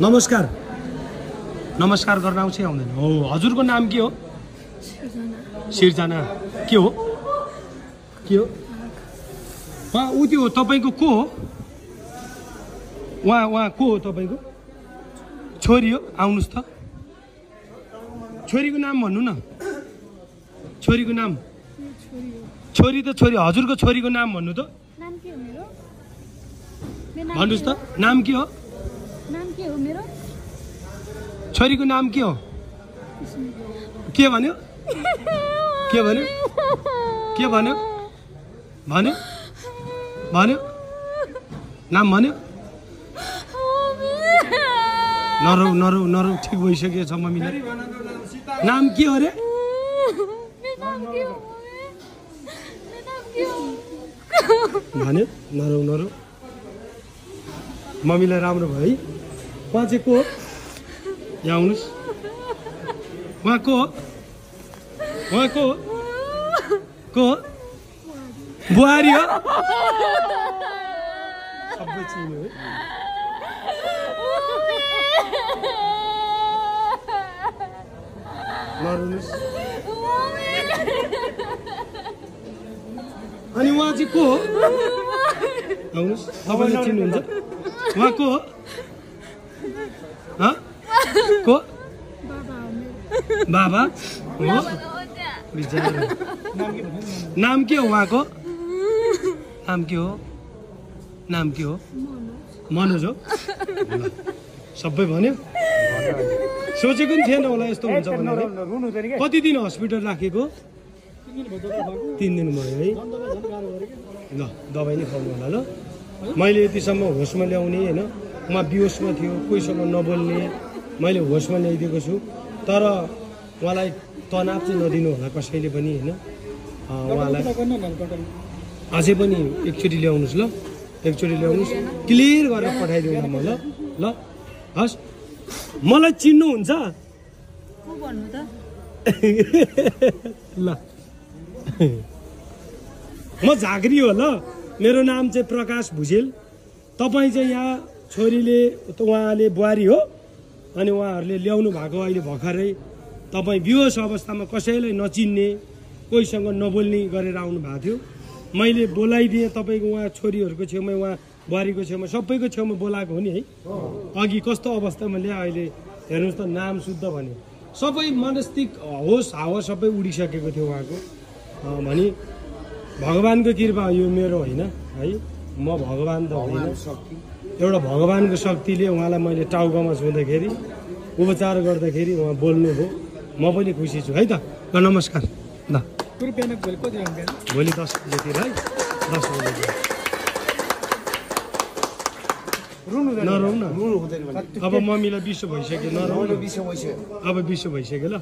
नमस्कार। नमस्कार गर्न आउँछ आउँदैन। हो हजुरको नाम के हो? सिर्जना। के हो? के हो? उहाँ ऊ त्यो तपाईँको को हो? उहाँ उहाँ को हो तपाईँको? छोरी हो आउनुहोस् त। छोरीको नाम भन्नु न। छोरीको नाम। छोरी त छोरी हजुरको छोरीको नाम भन्नु त। नाम के हो मेरो? मेरो नाम भन्नुहोस् त। नाम के हो? नाम के हो मेरो? छोरीको नाम के हो? के भन्यो? के भन्यो? के भन्यो? भन्यो? भन्यो? नाम भन्यो? नरौ नरौ नरौ ठिक हो अरे मेरो नाम के हो हो भन्यो? नरौ नरौ। मम्मीलाई राम्रो भयो है। उहाँ चाहिँ को हो यहाँ आउनुहोस् उहाँ को हो उहाँ को हो को हो बुहारी हो अनि उहाँ चाहिँ को हो आउनुहोस् तपाईँले चिन्नुहुन्छ उहाँ को हँ? को बाबा हो नाम के हो उहाँको नाम के हो नाम के हो मनोज हो सबै भन्यो सोचेको पनि थिएन होला यस्तो हुन्छ भनेर कति दिन हस्पिटल राखेको तिन दिन भयो है ल दबाई नै खुवाउनु होला ल मैले यतिसम्म होसमा ल्याउने होइन उहाँ बिहोसमा थियो कोहीसँग नबोल्ने मैले होसमा ल्याइदिएको छु। तर उहाँलाई तनाव चाहिँ नदिनु होला कसैले पनि होइन? अँ, उहाँलाई अझै पनि एकचोटि ल्याउनुहोस् ल। एकचोटि ल्याउनुहोस्। क्लियर गरेर पठाइदिउँ म ल? ल? हस्। मलाई चिन्नुहुन्छ? को भन्नु त? ल। म झाँक्री हो ल। मेरो नाम चाहिँ प्रकाश भुजेल। तपाईँ चाहिँ यहाँ छोरीले त उहाँले बुहारी हो अनि उहाँहरूले ल्याउनु भएको अहिले भर्खरै तपाईँ बिहोस अवस्थामा कसैलाई नचिन्ने कोहीसँग नबोल्ने गरेर आउनु भएको थियो। मैले बोलाइदिएँ तपाईँको उहाँ छोरीहरूको छेउमा उहाँ बुहारीको छेउमा सबैको छेउमा बोलाएको हो नि है। अघि कस्तो अवस्थामा ल्यायो अहिले हेर्नुहोस् त नाम शुद्ध भन्यो सबै मनस्तिक होस हावा सबै उडिसकेको थियो उहाँको। भनी भगवान्को कृपा यो मेरो होइन है? म भगवान् त होइन। एउटा भगवान्को शक्तिले उहाँलाई मैले टाउकोमा छुँदाखेरि उपचार गर्दाखेरि उहाँ बोल्नुभयो म पनि खुसी छु। है त? ल नमस्कार। ल। भोलि दस बजेतिर है? दस बजेतिर। नरौ न अब मम्मीलाई बिसो भइसक्यो। नरौ न। अब बिसो भइसक्यो ल।